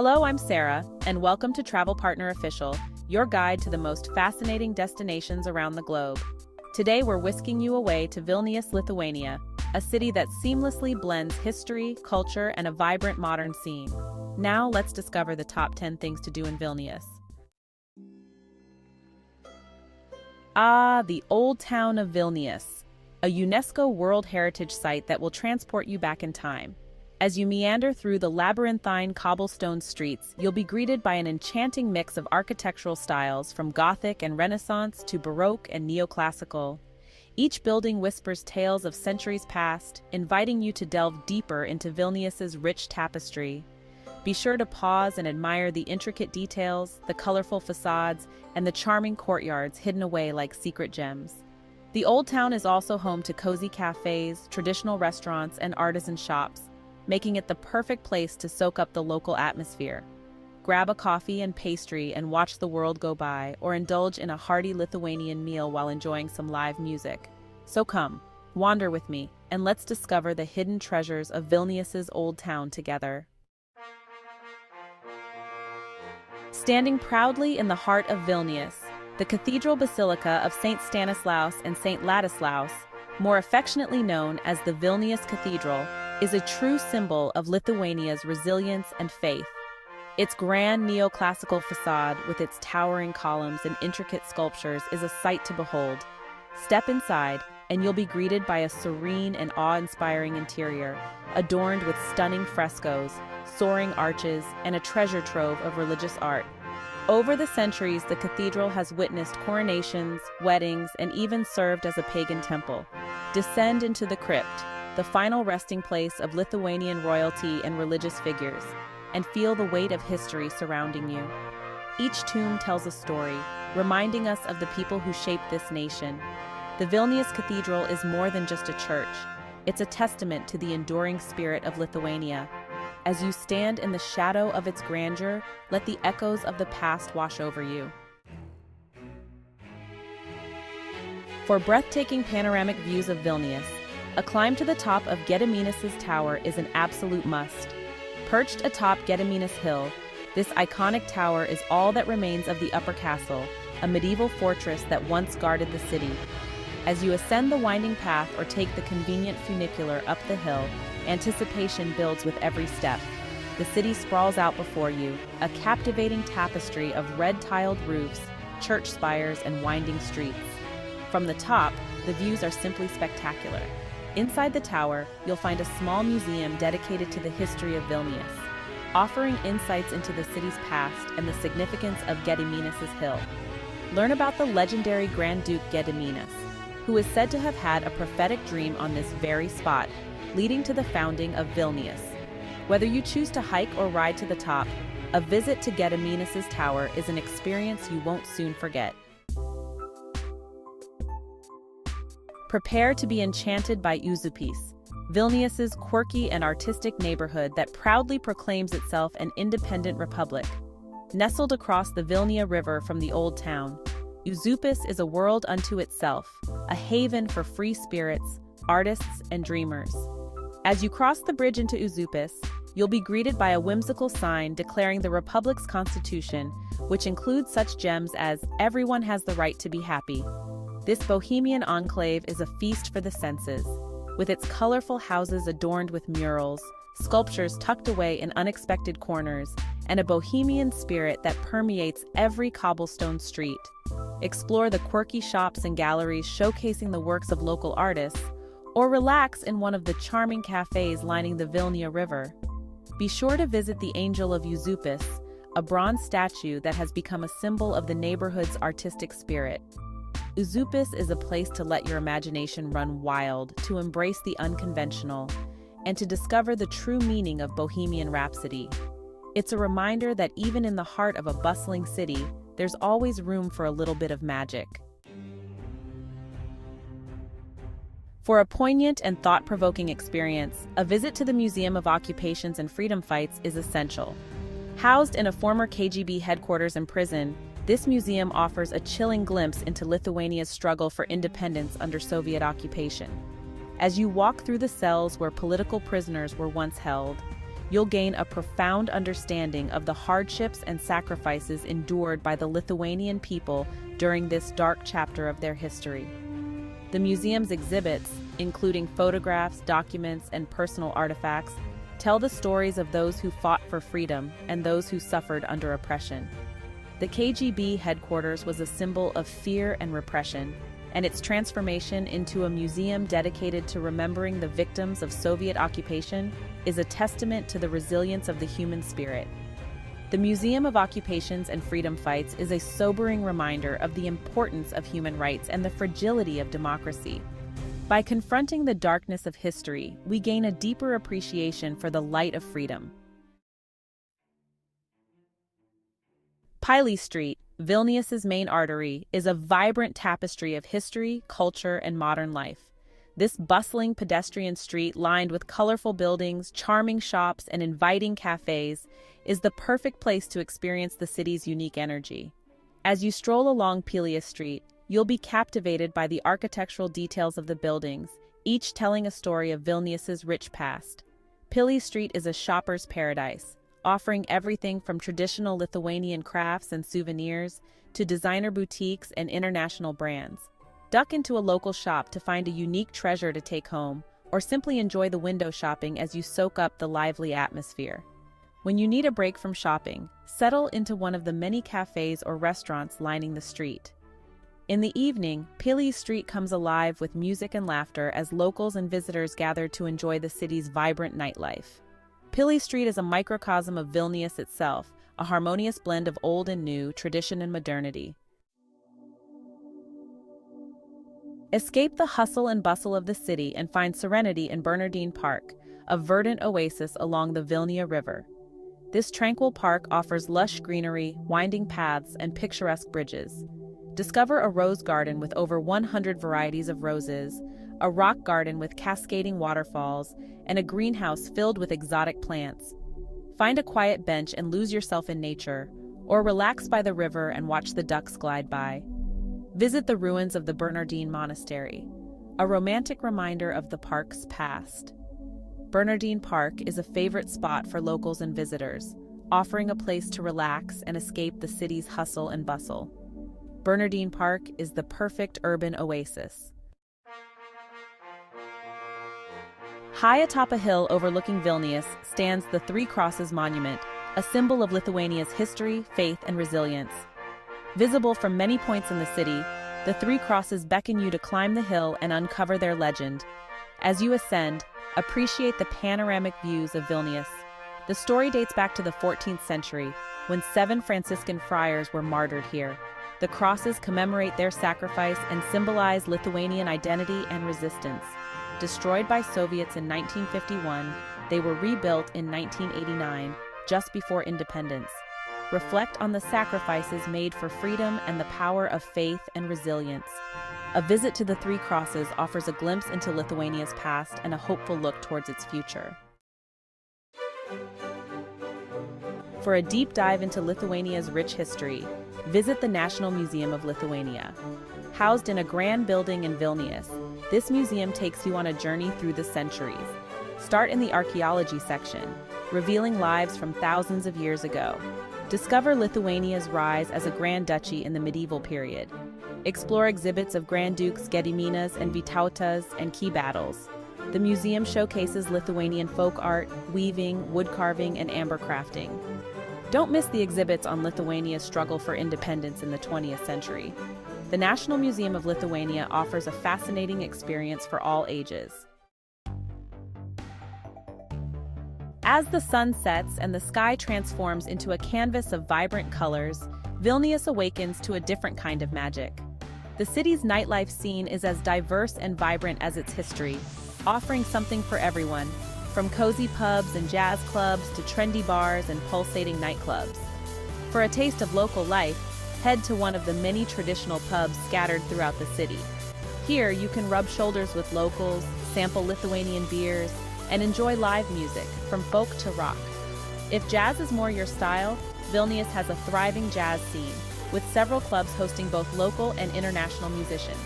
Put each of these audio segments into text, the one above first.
Hello, I'm Sarah, and welcome to Travel Partner Official, your guide to the most fascinating destinations around the globe. Today, we're whisking you away to Vilnius, Lithuania, a city that seamlessly blends history, culture, and a vibrant modern scene. Now, let's discover the top 10 things to do in Vilnius. Ah, the Old Town of Vilnius, a UNESCO World Heritage Site that will transport you back in time. As you meander through the labyrinthine cobblestone streets, you'll be greeted by an enchanting mix of architectural styles from Gothic and Renaissance to Baroque and Neoclassical. Each building whispers tales of centuries past, inviting you to delve deeper into Vilnius's rich tapestry. Be sure to pause and admire the intricate details, the colorful facades, and the charming courtyards hidden away like secret gems. The Old Town is also home to cozy cafes, traditional restaurants, and artisan shops, making it the perfect place to soak up the local atmosphere. Grab a coffee and pastry and watch the world go by, or indulge in a hearty Lithuanian meal while enjoying some live music. So come, wander with me, and let's discover the hidden treasures of Vilnius's old town together. Standing proudly in the heart of Vilnius, the Cathedral Basilica of St. Stanislaus and St. Ladislaus, more affectionately known as the Vilnius Cathedral, is a true symbol of Lithuania's resilience and faith. Its grand neoclassical facade, with its towering columns and intricate sculptures, is a sight to behold. Step inside, and you'll be greeted by a serene and awe-inspiring interior, adorned with stunning frescoes, soaring arches, and a treasure trove of religious art. Over the centuries, the cathedral has witnessed coronations, weddings, and even served as a pagan temple. Descend into the crypt, the final resting place of Lithuanian royalty and religious figures, and feel the weight of history surrounding you. Each tomb tells a story, reminding us of the people who shaped this nation. The Vilnius Cathedral is more than just a church. It's a testament to the enduring spirit of Lithuania. As you stand in the shadow of its grandeur, let the echoes of the past wash over you. For breathtaking panoramic views of Vilnius, a climb to the top of Gediminas' tower is an absolute must. Perched atop Gediminas Hill, this iconic tower is all that remains of the Upper Castle, a medieval fortress that once guarded the city. As you ascend the winding path or take the convenient funicular up the hill, anticipation builds with every step. The city sprawls out before you, a captivating tapestry of red-tiled roofs, church spires, and winding streets. From the top, the views are simply spectacular. Inside the tower, you'll find a small museum dedicated to the history of Vilnius, offering insights into the city's past and the significance of Gediminas' hill. Learn about the legendary Grand Duke Gediminas, who is said to have had a prophetic dream on this very spot, leading to the founding of Vilnius. Whether you choose to hike or ride to the top, a visit to Gediminas' tower is an experience you won't soon forget. Prepare to be enchanted by Užupis, Vilnius's quirky and artistic neighborhood that proudly proclaims itself an independent republic. Nestled across the Vilnia River from the Old Town, Užupis is a world unto itself, a haven for free spirits, artists, and dreamers. As you cross the bridge into Užupis, you'll be greeted by a whimsical sign declaring the Republic's constitution, which includes such gems as everyone has the right to be happy, this bohemian enclave is a feast for the senses, with its colorful houses adorned with murals, sculptures tucked away in unexpected corners, and a bohemian spirit that permeates every cobblestone street. Explore the quirky shops and galleries showcasing the works of local artists, or relax in one of the charming cafes lining the Vilnia River. Be sure to visit the Angel of Užupis, a bronze statue that has become a symbol of the neighborhood's artistic spirit. Užupis is a place to let your imagination run wild, to embrace the unconventional, and to discover the true meaning of Bohemian Rhapsody. It's a reminder that even in the heart of a bustling city, there's always room for a little bit of magic. For a poignant and thought-provoking experience, a visit to the Museum of Occupations and Freedom Fights is essential. Housed in a former KGB headquarters and prison, this museum offers a chilling glimpse into Lithuania's struggle for independence under Soviet occupation. As you walk through the cells where political prisoners were once held, you'll gain a profound understanding of the hardships and sacrifices endured by the Lithuanian people during this dark chapter of their history. The museum's exhibits, including photographs, documents, and personal artifacts, tell the stories of those who fought for freedom and those who suffered under oppression. The KGB headquarters was a symbol of fear and repression, and its transformation into a museum dedicated to remembering the victims of Soviet occupation is a testament to the resilience of the human spirit. The Museum of Occupations and Freedom Fights is a sobering reminder of the importance of human rights and the fragility of democracy. By confronting the darkness of history, we gain a deeper appreciation for the light of freedom. Pilies Street, Vilnius's main artery, is a vibrant tapestry of history, culture, and modern life. This bustling pedestrian street, lined with colorful buildings, charming shops, and inviting cafes, is the perfect place to experience the city's unique energy. As you stroll along Pilies Street, you'll be captivated by the architectural details of the buildings, each telling a story of Vilnius's rich past. Pilies Street is a shopper's paradise, offering everything from traditional Lithuanian crafts and souvenirs to designer boutiques and international brands. Duck into a local shop to find a unique treasure to take home, or simply enjoy the window shopping as you soak up the lively atmosphere. When you need a break from shopping, settle into one of the many cafes or restaurants lining the street. In the evening, Pilies Street comes alive with music and laughter as locals and visitors gather to enjoy the city's vibrant nightlife. Pilies Street is a microcosm of Vilnius itself, a harmonious blend of old and new, tradition and modernity. Escape the hustle and bustle of the city and find serenity in Bernardine Park, a verdant oasis along the Vilnia River. This tranquil park offers lush greenery, winding paths, and picturesque bridges. Discover a rose garden with over 100 varieties of roses, a rock garden with cascading waterfalls, and a greenhouse filled with exotic plants. Find a quiet bench and lose yourself in nature, or relax by the river and watch the ducks glide by. Visit the ruins of the Bernardine Monastery, a romantic reminder of the park's past. Bernardine Park is a favorite spot for locals and visitors, offering a place to relax and escape the city's hustle and bustle. Bernardine Park is the perfect urban oasis. High atop a hill overlooking Vilnius stands the Three Crosses Monument, a symbol of Lithuania's history, faith, and resilience. Visible from many points in the city, the three crosses beckon you to climb the hill and uncover their legend. As you ascend, appreciate the panoramic views of Vilnius. The story dates back to the 14th century, when seven Franciscan friars were martyred here. The crosses commemorate their sacrifice and symbolize Lithuanian identity and resistance. Destroyed by Soviets in 1951, they were rebuilt in 1989, just before independence reflect on the sacrifices made for freedom and the power of faith and resilience. A visit to the Three Crosses offers a glimpse into Lithuania's past and a hopeful look towards its future. For a deep dive into Lithuania's rich history, visit the National Museum of Lithuania. Housed in a grand building in Vilnius, this museum takes you on a journey through the centuries. Start in the archaeology section, revealing lives from thousands of years ago, Discover Lithuania's rise as a Grand Duchy in the medieval period. Explore exhibits of Grand Dukes Gediminas and Vytautas and key battles. The museum showcases Lithuanian folk art, weaving, wood carving, and amber crafting. Don't miss the exhibits on Lithuania's struggle for independence in the 20th century. The National Museum of Lithuania offers a fascinating experience for all ages. As the sun sets and the sky transforms into a canvas of vibrant colors, Vilnius awakens to a different kind of magic. The city's nightlife scene is as diverse and vibrant as its history, offering something for everyone, from cozy pubs and jazz clubs to trendy bars and pulsating nightclubs. For a taste of local life, head to one of the many traditional pubs scattered throughout the city. Here, you can rub shoulders with locals, sample Lithuanian beers, and enjoy live music, from folk to rock. If jazz is more your style, Vilnius has a thriving jazz scene, with several clubs hosting both local and international musicians.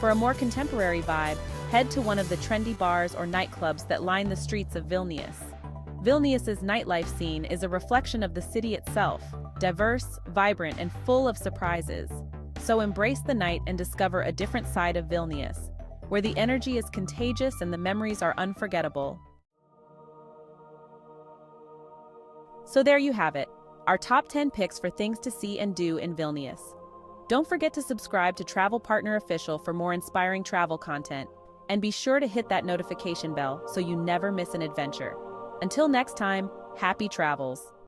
For a more contemporary vibe, head to one of the trendy bars or nightclubs that line the streets of Vilnius. Vilnius's nightlife scene is a reflection of the city itself, diverse, vibrant, and full of surprises. So embrace the night and discover a different side of Vilnius, where the energy is contagious and the memories are unforgettable. So there you have it, our top 10 picks for things to see and do in Vilnius. Don't forget to subscribe to Travel Partner Official for more inspiring travel content, and be sure to hit that notification bell so you never miss an adventure. Until next time, happy travels!